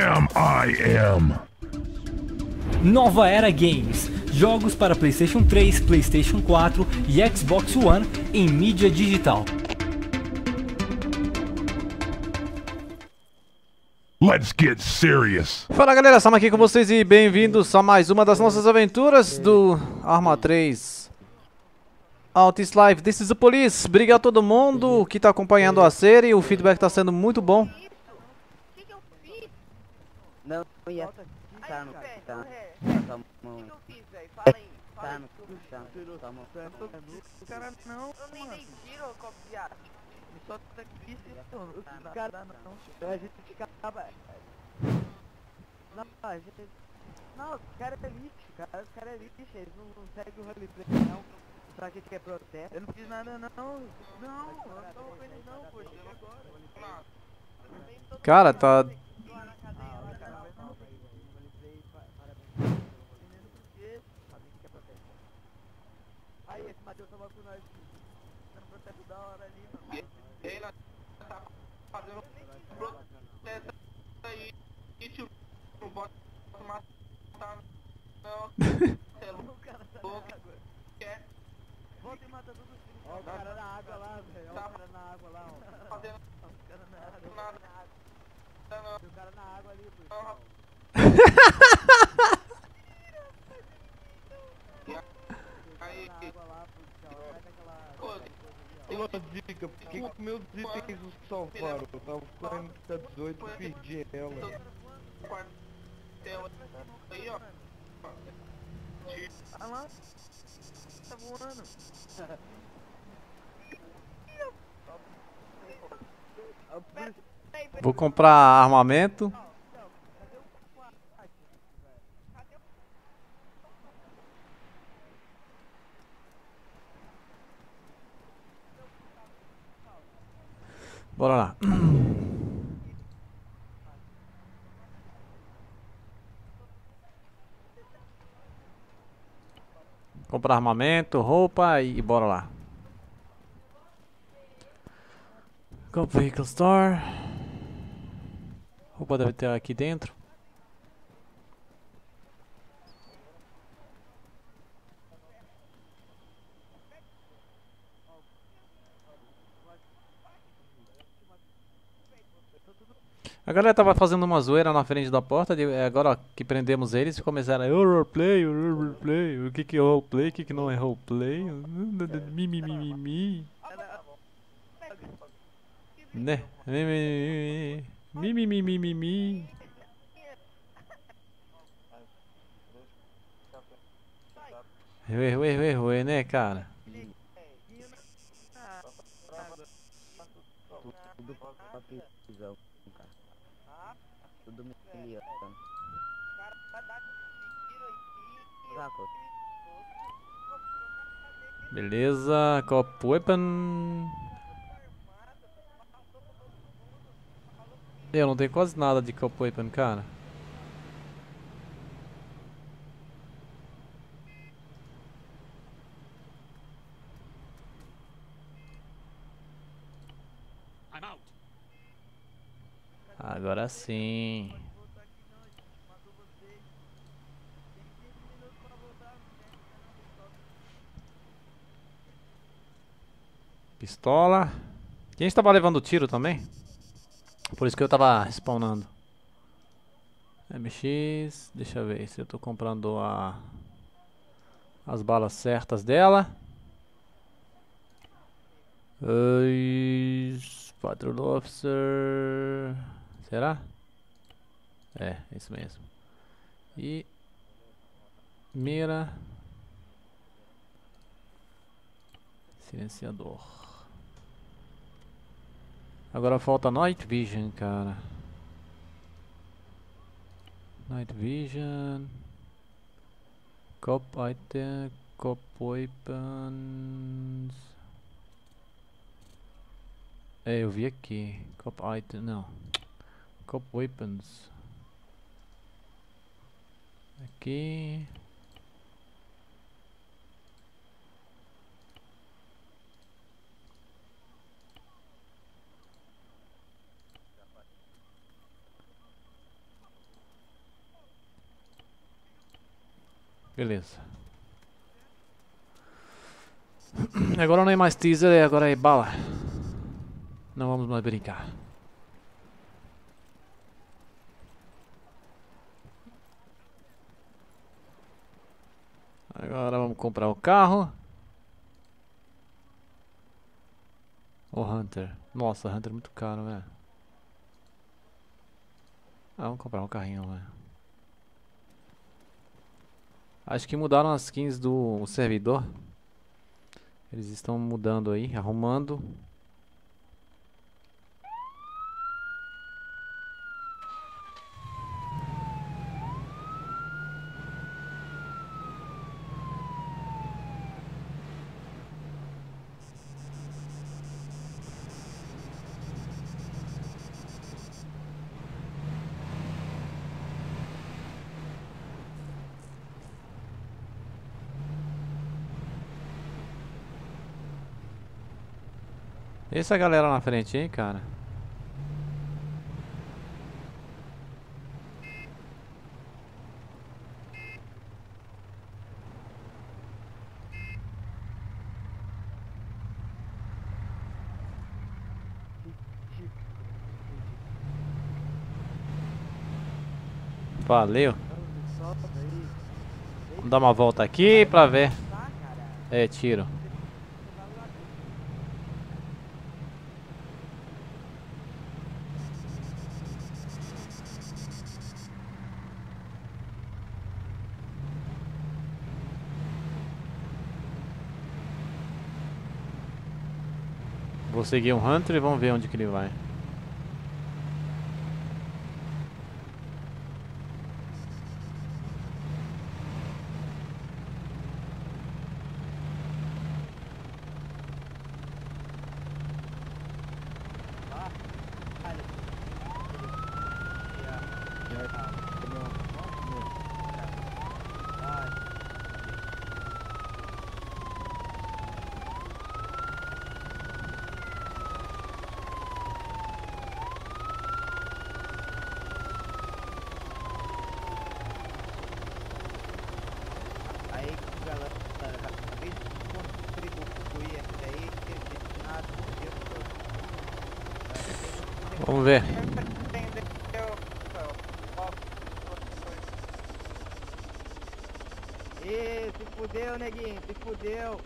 Bam! I am. Nova Era Games. Jogos para PlayStation 3, PlayStation 4 e Xbox One em mídia digital. Let's get serious. Fala galera, estamos aqui com vocês e bem-vindos a mais uma das nossas aventuras do Arma 3 Altis Live. This is the Police. Obrigado a todo mundo que está acompanhando a série, o feedback está sendo muito bom. O que, que eu fiz? Não, ia Aí, tá no tá, tá O que, mão, que eu fiz, velho? Fala aí. Fala tá aí. no chão, tá mão. O cara não, Eu nem dei tiro, copiado. só tá aqui se o cara não. A gente ficava. Não, a gente. Não, os caras é lixo, cara, os caras é lixo, eles não, não seguem o roleplay não. Só a gente quer protesto. Eu não fiz nada não. Não, eu não tava com eles não, poxa, agora. Cara, tá. Aí, esse Matheus tava com nós. Fazendo protesto da hora ali, mano. Ele tá fazendo protesto aí e tio, não bota matar não. O cara tá na louco, água. quer Volta e mata todos os filhos. Ó, o cara na água lá, velho. Ó, o cara na água lá, ó. fazendo Ó, o cara na água. nada não. Tem o cara na água ali, pô. Não, rapaz. Ô, dica, por que que meus itens não salvaram? Eu tava correndo da 18 e perdi ela. aí, ó. Ah lá. Tá voando. Vou comprar armamento. Bora lá. Comprar armamento, roupa e bora lá. Go Vehicle Store. Roupa deve ter aqui dentro. A galera tava fazendo uma zoeira na frente da porta, de- é, agora que prendemos eles e começaram a "Oh, roleplay, roleplay, o que que é roleplay, o que que não é roleplay, mi mi mi mi mi. Né? Mi mi mi mi mi mi. Ué, ué, ué, né, cara? Tudo cara. Tudo me liando. Cara, vai dar tiro aqui. Saco. Beleza, cop weapon. Eu não tenho quase nada de cop weapon, cara. Agora sim. Pistola. Quem estava levando tiro também? Por isso que eu tava spawnando. MX, deixa eu ver se eu tô comprando a as balas certas dela. Patrol Officer. Será? É, isso mesmo. E mira silenciador. Agora falta Night Vision, cara. Night Vision. Cop item, cop weapons. É, eu vi aqui. Cop item, não. Cop weapons. Aqui. Beleza. Agora não é mais teaser, é agora é bala. Não vamos mais brincar. Agora vamos comprar o carro. O Hunter. Nossa, Hunter é muito caro, velho. Ah, vamos comprar um carrinho, velho. Acho que mudaram as skins do servidor. Eles estão mudando aí, arrumando. E essa galera na frente, hein, cara? Valeu. Vamos dar uma volta aqui pra ver. É, tiro. Vou seguir um Hunter e vamos ver onde que ele vai. Aí, galera, acabei de contribuir aqui aí, destinado Vamos ver. Ih, se fudeu, neguinho, se fudeu.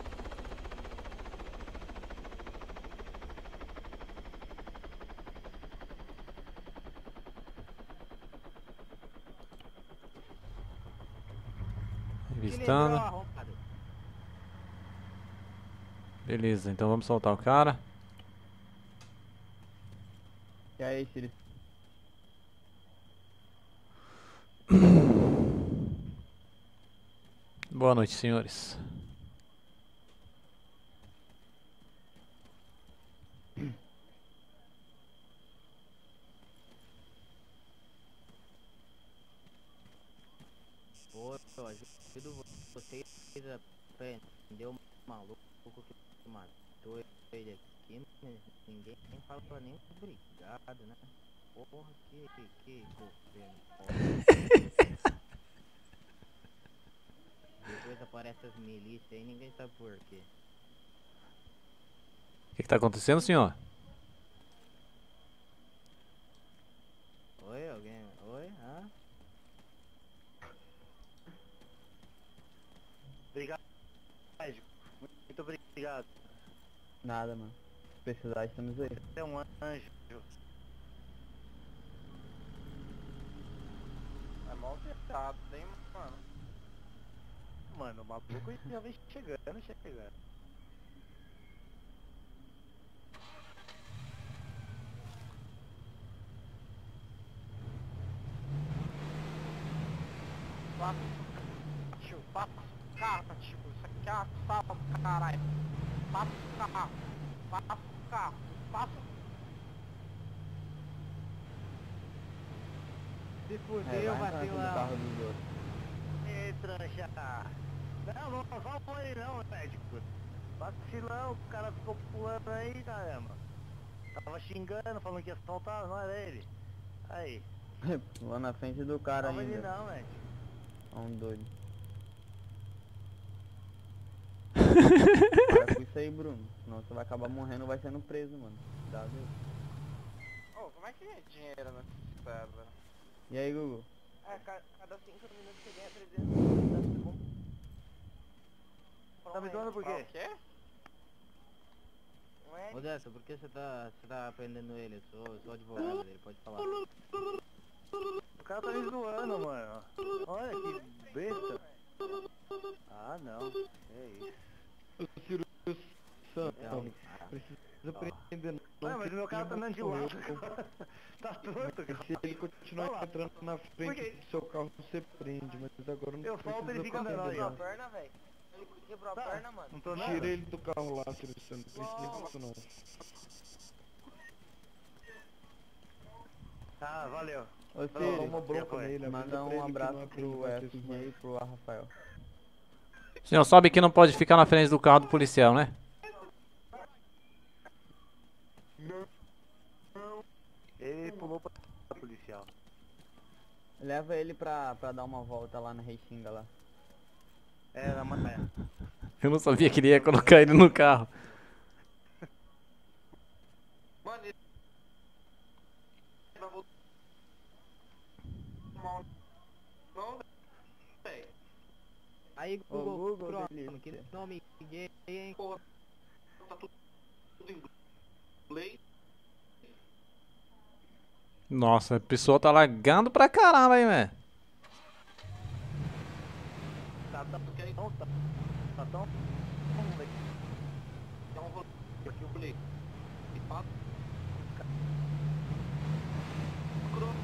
Revistando. Beleza, então vamos soltar o cara. E aí, Siri? Boa noite, senhores. Ô, eu ajudo vocês a prender o maluco que matou ele aqui. né? Ninguém nem obrigado, né? Porra, que, que, que governo. Depois aparece as milícias aí, ninguém sabe por quê. O que está acontecendo, senhor? Oi, alguém? Oi? Hã? Obrigado, médico. Muito obrigado. Nada, mano. Se precisar, estamos aí. Você é um anjo. É mal fechado, hein, mano? Mano, o maluco já vem chegando, chegando. Passa, tio, passa o carro, tio. Isso aqui é uma sala, caralho. Passa o carro, passa o carro, Se É, fudeu, carro dos outros. Ei, trancha. Não, não, não foi não, médico. Vacilão, o cara ficou pulando aí, caramba. Tava xingando, falando que ia soltar, não era ele. Aí, Lá na frente do cara ele ainda. não, médico. É um doido. Para com isso aí, Bruno. Senão você vai acabar morrendo vai sendo preso, mano. Dá ver. Ô, como é que é dinheiro nessa? E aí, Google? É, ca- cada 5 minutos você ganha 300 deve ser bom. Tá me zoando por quê? o quê? É? Ô Dessa, por que você tá, você tá prendendo ele? Eu sou, eu sou advogado dele, pode falar. O cara tá me zoando, mano. Olha que besta. Ah, não. É isso. O Ciro Santos, Então, precisa prender não. Ué, mas o meu cara tá andando de lado. tá torto, cara. Se ele continuar entrando na frente do seu carro, você prende, mas agora não Eu solto, ele fica andando aí, perna, velho. Ele quebrou a Tá. perna, mano. Não tô nada. Tira ele do carro lá, Santos, não precisa disso não. Ah, valeu. Ô Siri, uma bronca nele, manda um abraço é pro FG e pro Rafael. O senhor sabe que não pode ficar na frente do carro do policial, né? Ele pulou pra policial. Leva ele pra, pra dar uma volta lá na Rexinga lá. É, na matéria. Eu não sabia que ele ia colocar ele no carro. Mano, ele. Aí, Ô, Google, Google, pronto, delícia. que nome gay, hein? Porra, tá tudo, tudo em inglês. Nossa, a pessoa tá lagando pra caramba aí, velho. Tá, tá, tá, tá tão... Vamos ver. dar um rolê aqui, eu falei. E pá. Cro-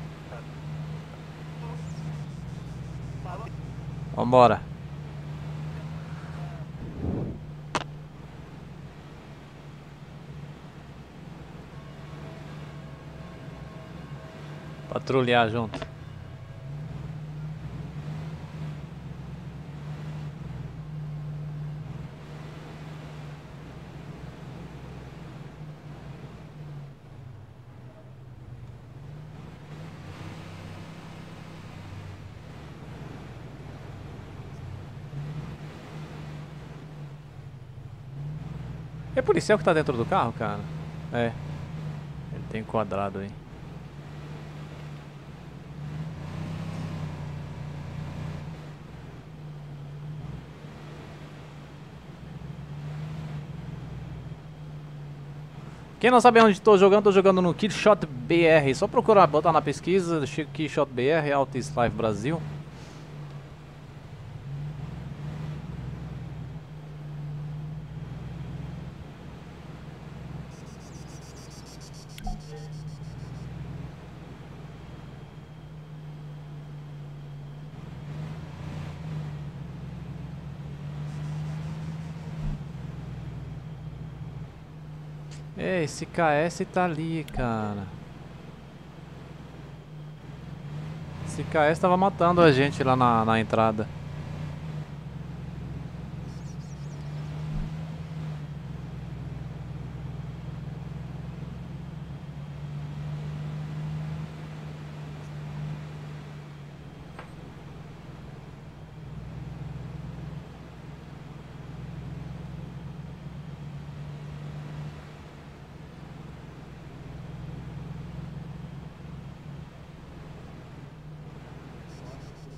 Vambora. Patrulhar junto. É policial que tá dentro do carro, cara? É. Ele tem quadrado aí. Quem não sabe onde estou jogando, estou jogando no Killshot BR. Só procurar, botar na pesquisa, Killshot BR, Altis Brasil. Ei, esse KS tá ali, cara. Esse KS tava matando a gente lá na, na entrada.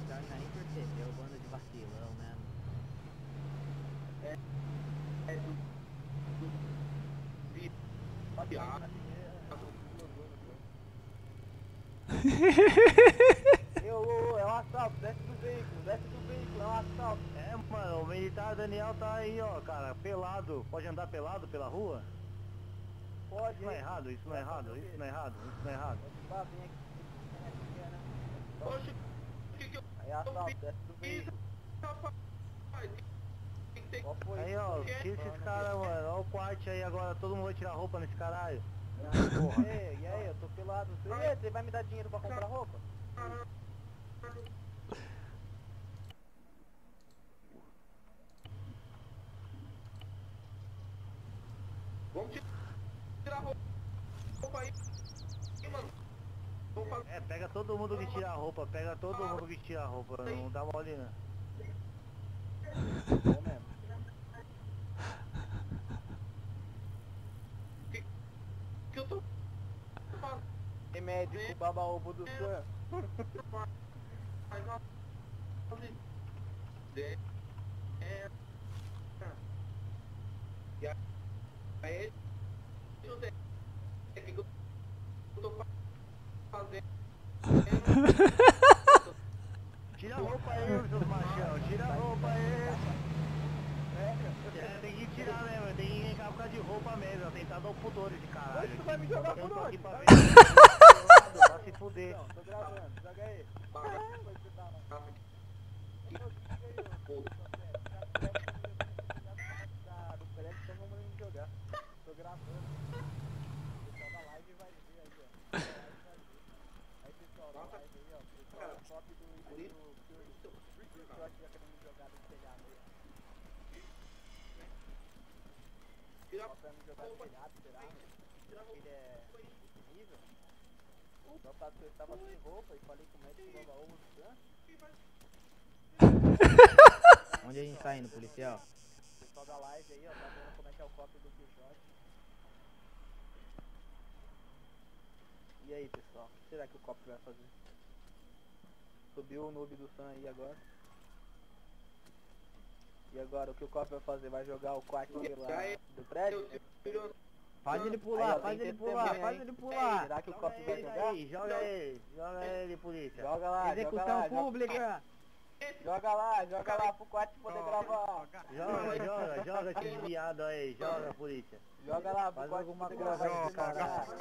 O cara nem percebeu, banda de vacilão, né? Ô, ô, ô, é um assalto, desce do veículo, desce do veículo, é um assalto. É, mano, o militar Daniel tá aí, ó, cara, pelado. Pode andar pelado pela rua? Pode, Isso não é errado, isso não é errado, isso não é errado, isso não é errado. Tá, vem aqui. Oxe, o que que eu Aí assalto, desce do veículo. Aí, ó, tira esses caras, mano, ó o quarto aí agora, todo mundo vai tirar roupa nesse caralho. Porra. Ei, e aí, eu tô pelado. Ei, você vai me dar dinheiro pra comprar roupa? Vamos tirar a roupa roupa. É, pega todo mundo que tira a roupa, pega todo mundo que tira a roupa, não dá mole não. Né? É mesmo. Que, que eu tô... Médico baba ovo do Sam. É... Tira a roupa aí, seus machão. Tira a roupa aí. É, tem que tirar mesmo, tem que colocar de roupa mesmo, tentar dar o pudor de caralho. Tu vai me jogar Eu por tô onde? aqui pra se fuder. Não, tô gravando, joga aí. Vai te dar, mano. Ah, do prédio, então vamos me jogar. Tô gravando. O pessoal da live vai ver aí, ó. O pessoal da live vai ver. Aí, pessoal da live foto do vai querendo jogar do telhado jogar do telhado, será? Ele é eu sem roupa e falei o médico. Onde a gente tá indo, policial? O pessoal da live aí, ó, tá vendo como é que é o copo do Quixote. E aí, pessoal, o que será que o copo vai fazer? Subiu o noob do Sam aí agora. E agora, o que o copo vai fazer? Vai jogar o quarto lá do prédio? Faz ele Aí, pular, ó, faz ele pular, também, faz ele pular. Será que o copo vai Joga jogar? aí, joga ele, joga ele, polícia. Joga lá, joga Execução lá, joga- pública. Joga lá, joga lá pro quarto poder gravar. Joga, joga, joga esse viado aí, joga, polícia. Joga lá pro alguma poder coisa gravar. aí, caralho.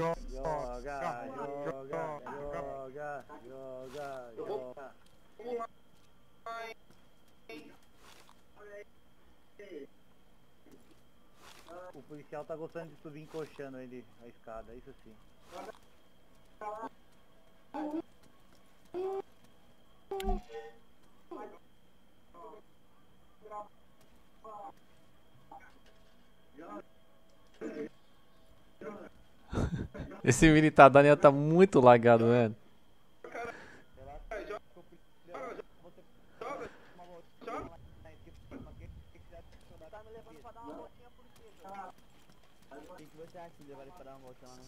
Joga, joga, joga, joga, joga. O policial tá gostando de subir encoxando ele a escada, isso sim. Esse militar Daniel tá muito lagado, velho.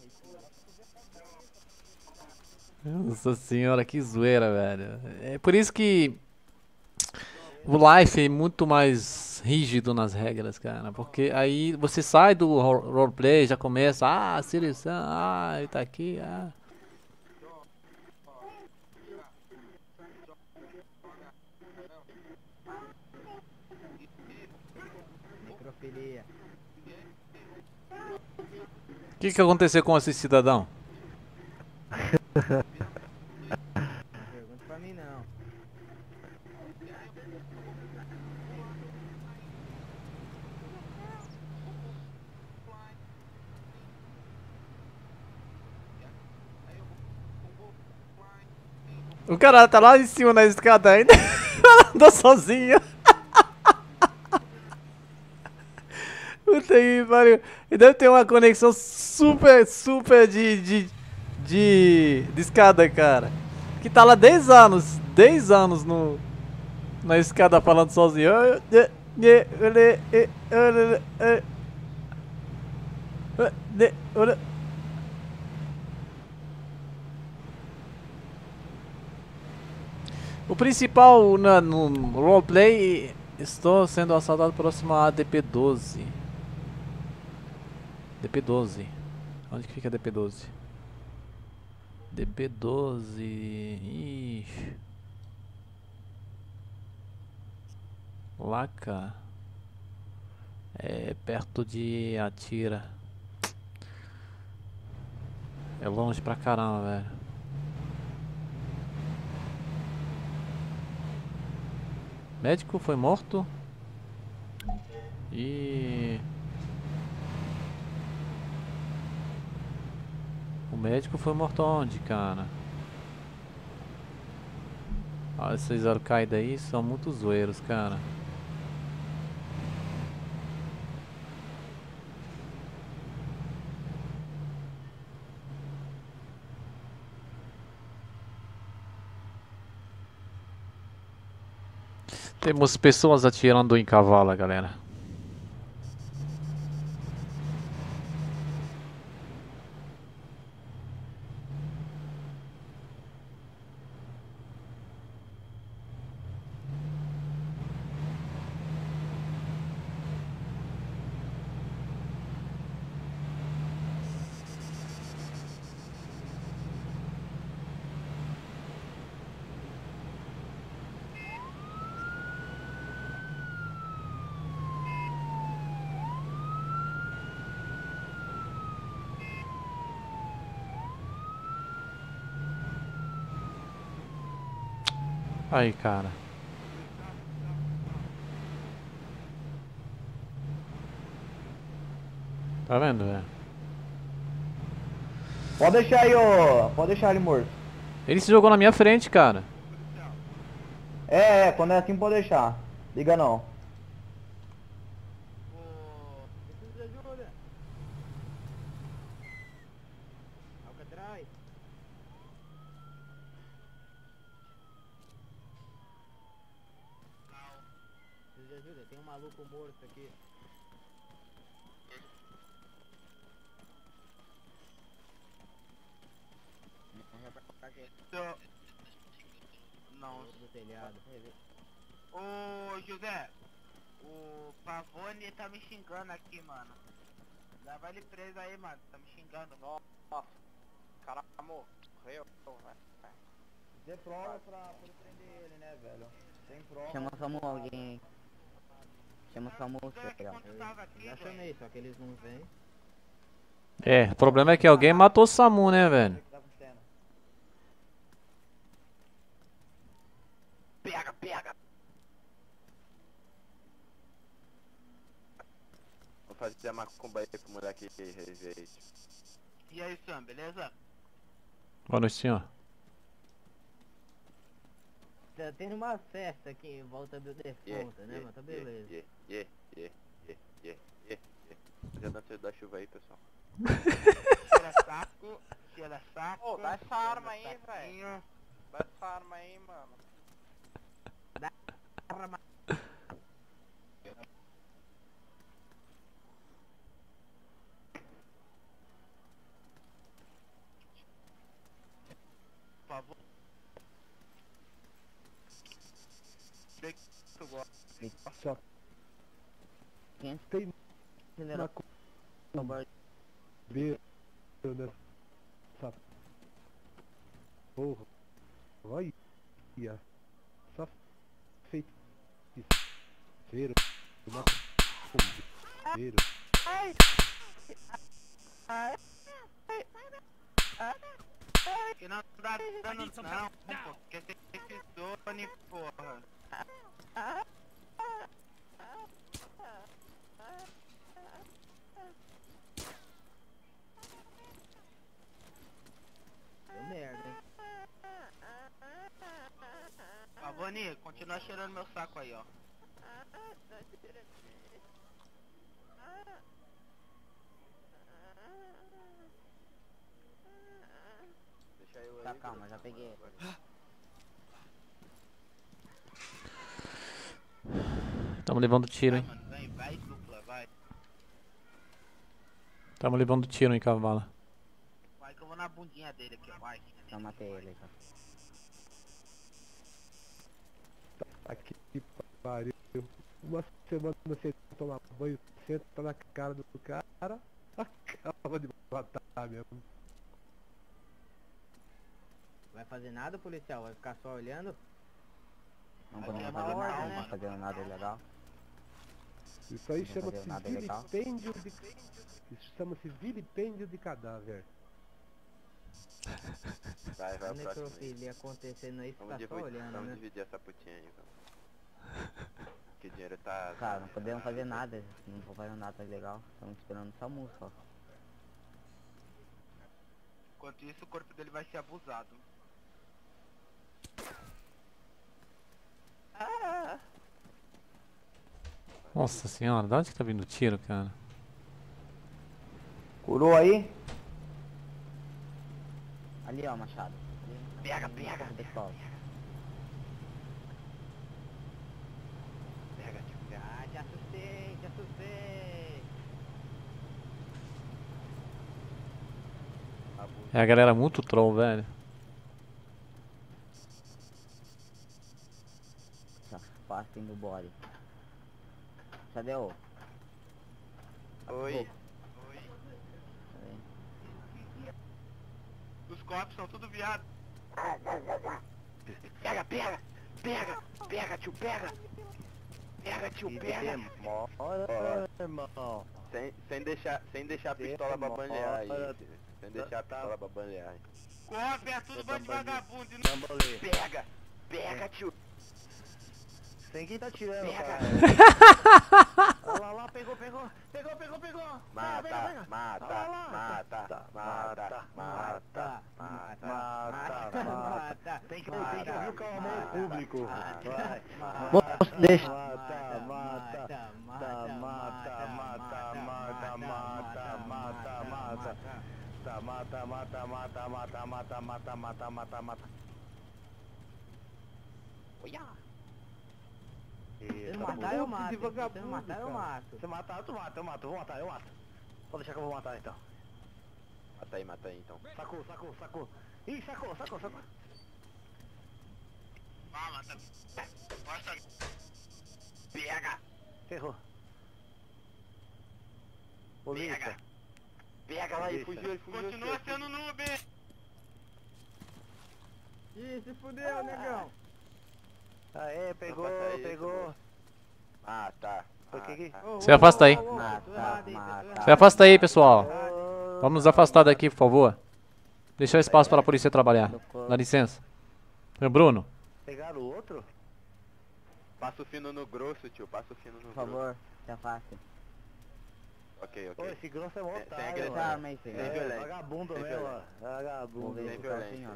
Recife? Nossa senhora, que zoeira, velho. É por isso que o Life é muito mais rígido nas regras, cara. Porque aí você sai do ro- roleplay, já começa, ah, seleção, ah, ele tá aqui, ah. O que, que aconteceu com esse cidadão? Não pergunta pra mim não. O cara tá lá em cima na escada ainda, anda sozinho. Puta que pariu. E deve ter uma conexão super, super de, de, de, de escada, cara. Que tá lá 10 anos, 10 anos no, na escada falando sozinho. O principal na, no roleplay, estou sendo assaltado próximo a DP12. DP12. Onde que fica DP12? DP12. Ixi. Laca. É perto de Atira. É longe pra caramba, velho. Médico foi morto. E o médico foi morto onde, cara? Olha, esses Al-Qaeda aí são muito zoeiros, cara. Temos pessoas atirando em cavalo, galera. Aí, cara. Tá vendo, velho? Pode deixar aí, ô. Pode deixar ele morto. Ele se jogou na minha frente, cara. É, é, quando é assim pode deixar. Liga não. Preciso de ajuda. Alcatraz. Preciso de ajuda, tem um maluco morto aqui. Então, Não. Do telhado. Ô José, o Pavone tá me xingando aqui, mano. Leva ele preso aí, mano. Tá me xingando. Nossa. Caramba, morreu, velho. Dê prova pra poder prender ele, né, velho? Tem prova. Chama SAMU alguém aí. Chama lá. quando tava aqui, Já chamei, só que eles não vêm. É, o problema é que alguém matou o Samu, né, velho? O? Pega, pega. Vou fazer a macumba aí pro moleque rever E aí, Sam, beleza? Boa noite, senhor. Tá tendo uma festa aqui em volta do defunto, né, mano? Tá beleza. Yeah, yeah, yeah, yeah, yeah, yeah, yeah. Já dançou da chuva aí, pessoal. Tira saco, tira saco. Ô, dá essa arma aí, saquinho. Dá essa arma aí, mano. Por favor. Sei que tu Só Quem tem general? macumbeiro nessa porra. Olha. Só feito feiro. Macumbeiro. Que não dá dano não. Quer ter esse Sony, porra. Deu merda, hein? Pavone, continua cheirando meu saco aí, ó. Deixa eu aí. Tá, calma, já peguei. Tamo levando tiro, Vai, hein? vai vai. Tamo levando tiro em cavalo. Vai que eu vou na bundinha dele aqui, vai. Já matei ele, já. Aqui que pariu. Uma semana sem tomar banho, senta na cara do cara, acaba de matar mesmo. Vai fazer nada, policial? Vai ficar só olhando? Não Aqui podemos é fazer nada, né? não tá fazendo nada ilegal. Isso aí chama-se vilipêndio de... Isso chama-se vilipêndio de cadáver. Vai, vai, A o próximo necrofilia acontecendo aí, você Vamos, tá só dividir, olhando, vamos né? dividir essa putinha aí, vamos. Que dinheiro tá... Cara, não podemos fazer nada. Não vou fazer nada ilegal. Estamos esperando o SAMU só. Enquanto isso, o corpo dele vai ser abusado. Nossa senhora, de onde que tá vindo o tiro, cara? Curou aí? Ali, ó, machado. Pega, pega. Pessoal. Pega, pega. Ah, te assustei, te assustei. É a galera muito troll, velho. Afastem do body. Cadê o? Oi. Oi. Os corpos são tudo viado. Pega, pega, pega, pega, tio, pega. Pega, tio, pega. Demora, irmão. Sem, sem deixar, sem deixar a pistola babanlear aí. Sem deixar a pistola babanlear aí. Corre, é tudo bando de vagabundo. e não- Pega, pega, tio. Tem quem tá tirando, cara. Olha lá, lá, pegou, pegou. Pegou, pegou, pegou. Mata, mata, mata, mata, mata, Mata, mata. Tem que, ouvir o clamor público. Deixa. Mata, mata, mata, mata, mata, mata, mata, mata, mata. Tá, mata, mata, mata, mata, mata, mata, mata, mata, mata. Olha. Se não matar, eu mato. Se matar, eu mato. Se matar, tu mata, eu mato, eu vou matar, eu mato. Pode deixar que eu vou matar então. Mata aí, mata aí então. Sacou, sacou, sacou. Ih, sacou, sacou, sacou. Ah, mata. Mostra. Pega. Ferrou. Polícia. Pega lá aí, Polícia. fugiu, ele fugiu. Continua sendo noob. Ih, se fudeu, negão. Aê, pegou, pegou. Mata. Foi que que? mata. Se afasta aí. Mata, mata. Se afasta aí, pessoal. Vamos nos afastar daqui, por favor. Deixar espaço para a polícia trabalhar. Dá licença. Meu Bruno, Pegaram o outro? Passa o fino no grosso, tio. Passa o fino no Por grosso. favor, se afasta. Ok, Ô, ok. esse grosso é sem otário, agressão. mano. Calma aí, Sem senhor. É, violência. vagabundo mesmo, ó. Vagabundo. tá violência.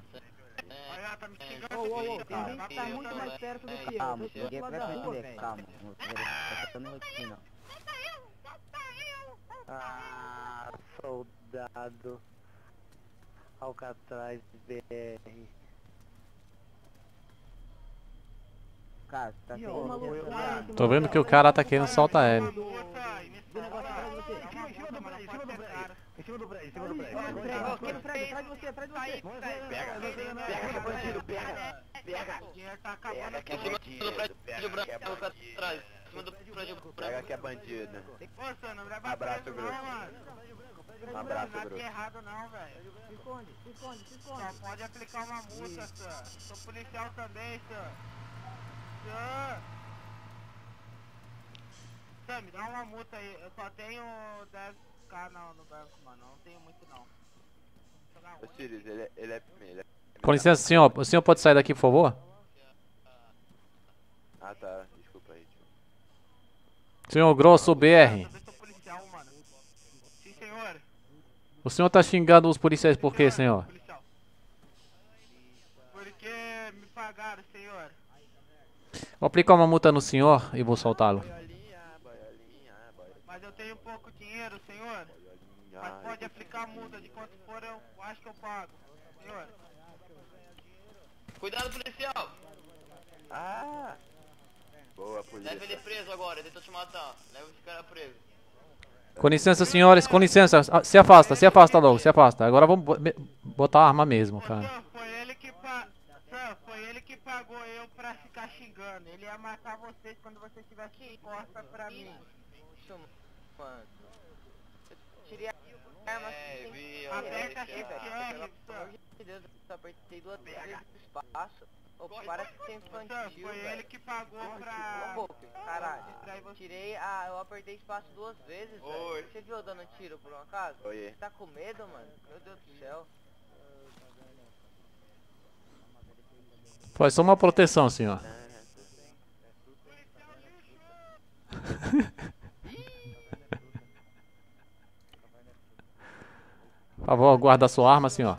Olha, tá me xingando. Ô, ô, ô, filho. tem gente que tá muito mais perto do que eu. Calma, Eu tô do ninguém lado da rua, velho. calma. Vou ver, eu tô no rotina. Ah, soldado. Alcatraz BR. Cara, tá identidade. tô vendo que o cara tá querendo soltar ele. Em cima do prédio, em cima do prédio. Atrás de você, atrás de você. Pega, pega, bandido, pega. Pega. pega dinheiro tá acabando aqui. Em cima do prédio branco, atrás. Em cima do prédio branco. Pega que é bandido. Força, não vai Abraço, grupo. Um abraço, Bruno. Não é errado não, velho. Se esconde, se esconde, se esconde. Só pode aplicar uma multa, senhor. Sou policial também, senhor. Senhor. me dá uma multa aí. Eu só tenho 10 10k no, no banco, mano. Não tenho muito não. Ô. Sirius, ele é... Ele é, ele é Com licença, senhor. O senhor pode sair daqui, por favor? Ah, tá. Desculpa aí, tio. Senhor Grosso BR. Eu também sou policial, mano. Sim, senhor. O senhor tá xingando os policiais por quê, senhor? Porque me pagaram, senhor. Vou aplicar uma multa no senhor e vou soltá-lo. Boiolinha, boiolinha, boiolinha. Mas eu tenho pouco dinheiro, senhor. Mas pode aplicar a multa de quanto for, eu acho que eu pago. Senhor. Cuidado policial! Ah! Boa, Leva ele polícia. preso agora, ele tentou te matar. Leva esse cara preso. Com licença, senhores, com licença. Ah, Se afasta, se afasta logo, se afasta. Agora vamos botar a arma mesmo, cara. senhor, foi ele que pa... Foi ele que pagou eu pra ficar xingando. Ele ia matar vocês quando vocês tivessem costa pra mim. Mano. Eu tirei a arma É, vi, Aperta velho. shift Pelo amor de Deus, eu só apertei duas vezes o espaço. Ô, para de ser infantil, foi ele velho. que pagou pra... caralho. Tirei a... Eu apertei espaço duas vezes, Oi. velho. Você viu eu dando tiro por um acaso? Oiê. Você tá com medo, mano? Meu Deus do céu. Foi só uma proteção, senhor. Por favor, guarda a sua arma, senhor.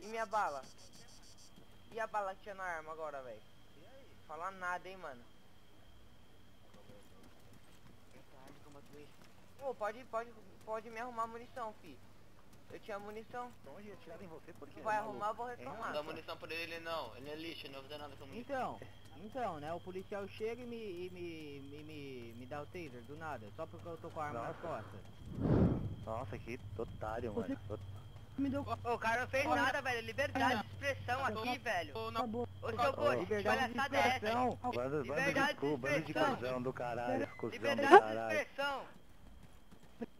E minha bala? E a bala que tinha na arma agora, velho? Fala nada, hein, mano. Pô, pode, pode, pode me arrumar munição, fi. Eu tinha munição. Onde atiraram em você? Por quê? Tu vai arrumar, eu vou Não reclamar. dá munição pra ele não. Ele é lixo, ele não vai fazer nada com munição. Então, então, né, o policial chega e me, e me, me, me, me dá o taser do nada, só porque eu tô com a arma nas costas. Nossa, que otário, Você... mano. Me deu... O, o cara não fez Olha. nada, velho. Liberdade de expressão aqui, velho. Ô. Ô seu gordo, que palhaçada é essa? Bando, liberdade de, cu, bando de cuzão do caralho. Cuzão liberdade do caralho. de expressão.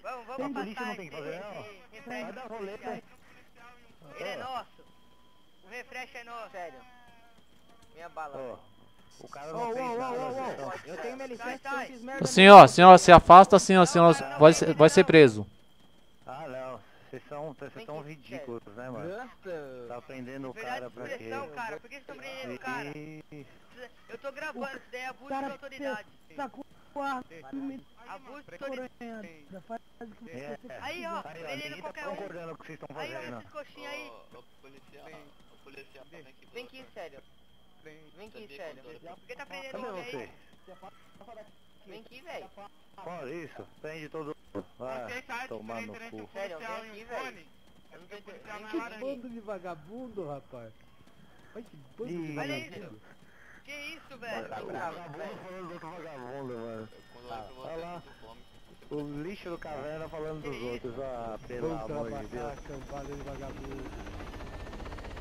Vamos, vamos passar. Polícia não tem que fazer, não. Vai dar rolê, velho. Ele é nosso. O refresh é nosso. Sério. Minha bala, o cara não oh, fez oh, nada. Oh, oh, oh. Eu tenho minha licença, sai, sai. Assim, ó, assim, ó, se afasta assim, ó, assim, ó, vai, vai ser preso. Ah, não. vocês são, vocês são ridículos, né, mano? Tá prendendo o cara pra quê? Cara, por que vocês estão prendendo o cara? Eu tô gravando, isso daí é abuso de autoridade. tá com o ar Abuso de autoridade. o que É, você Aí, ó, Aí, ó, prendendo tá qualquer um. concordando com o que vocês estão Aí, ó, fazendo. esses coxinha aí. Ô, policial, ô, policial, vem aqui. Vem aqui, sério. Vem aqui, sério. Por que tá prendendo você? aí? Vem aqui, velho. Fala isso, prende todo mundo. Vai tomar no cu. Sério, vem aqui, velho. Eu não tô entendendo. Vem Que bando de vagabundo, rapaz. Olha que bando de vagabundo. isso. Que isso, velho? Vagabundo falando do outro vagabundo, mano. Olha lá. O lixo do caverna falando dos outros. Ah, pelo amor de Deus. de vagabundo.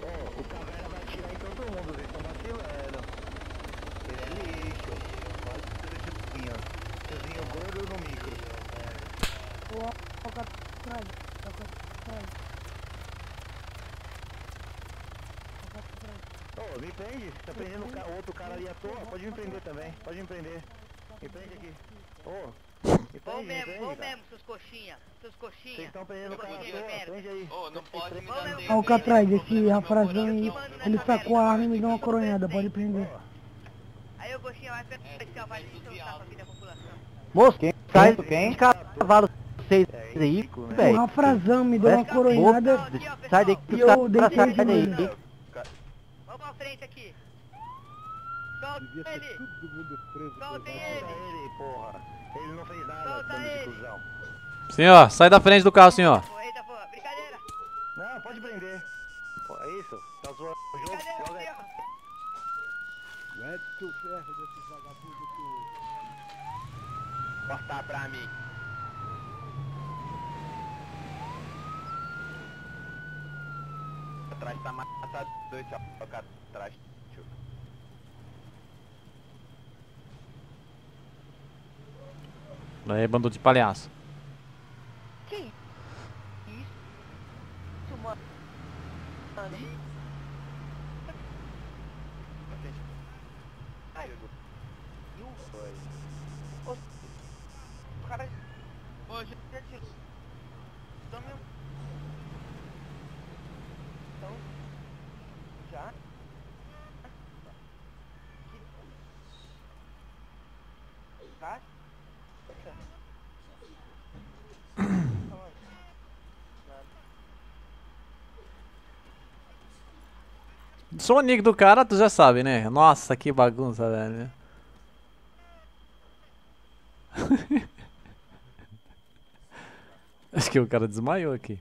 Ô, o caverna vai atirar em todo mundo, vocês estão vacilando. Ele é lixo. Tiozinho gordo no micro. Ó, cara, atrás. Ô, me prende. Tá prendendo o outro cara ali à toa. Pode me prender também. Pode me prender. Me prende aqui. Ô, prende, me mesmo, cara. mesmo, seus coxinha. Seus Vocês coxinha. estão prendendo o cara à toa. Prende aí. Ô, não pode me dar mesmo. dedo, Ó, o hein? Catraz, Tem esse Rafrazão aí, ele sacou a arma e me deu uma coronhada, pode prender. Aí o coxinha vai pescar, vai destroçar pra vida da população. Moço, quem sai quem cavalo vocês aí, O velho? Rafrazão me deu uma coronhada Sai pessoal. daqui, e eu deitei de daí. Vamos pra frente aqui. Solta ele. Solta ele. ele, porra. Ele não fez nada, Solta ele. Senhor, sai da frente do carro, senhor. Eita porra, brincadeira. Não, pode prender. Pô, é isso? Tá zoando o jogo? Joga aí. ó. Mete o ferro desses vagabundos que... Cortar pra mim. Atrás tá matado dois, tchau, atrás. Aí, bando de palhaço. Que isso, mano? Ai, e o... Ô, o cara... Ô, gente, Tome um... Então... Já? Que... Tá? Sou amigo do cara, tu já sabe, né? Nossa, que bagunça, velho. Acho que o cara desmaiou aqui.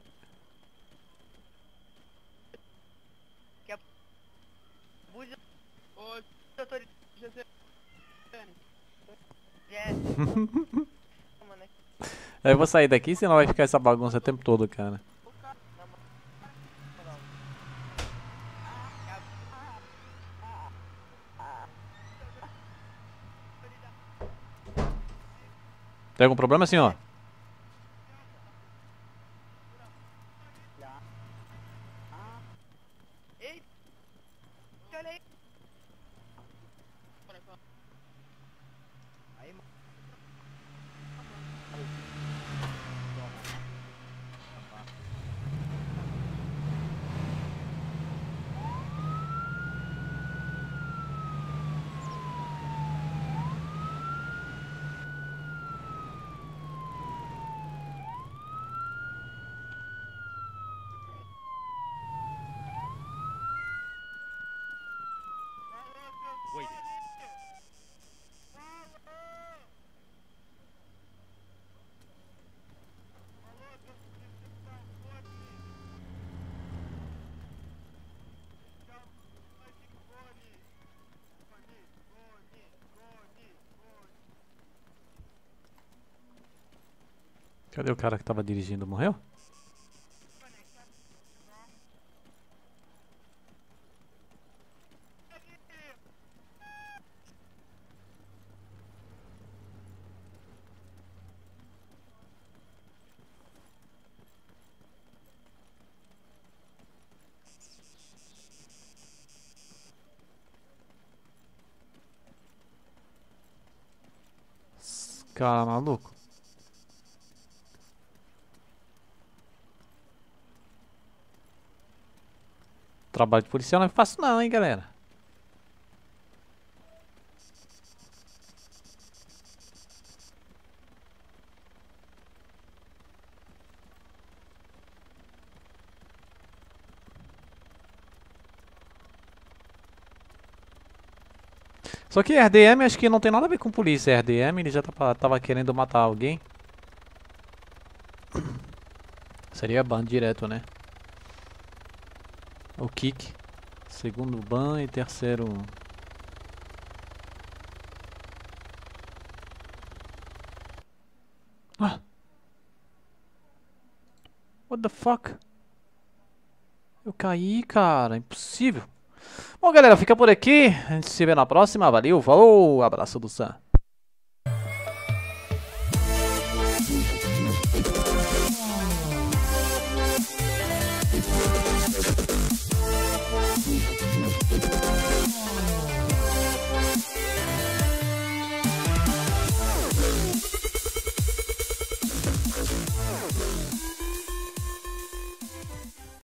Eu vou sair daqui, senão vai ficar essa bagunça o tempo todo, cara. Tem algum problema, senhor? Ei! Cadê o cara que tava dirigindo? Morreu? Cara maluco. Trabalho de policial não é fácil não, hein, galera. Só que RDM acho que não tem nada a ver com polícia. RDM ele já tava, tava querendo matar alguém. Seria ban direto, né? O kick. Segundo ban e terceiro. Ah! What the fuck? Eu caí, cara. Impossível. Bom, galera, fica por aqui. A gente se vê na próxima. Valeu, falou, abraço do Sam.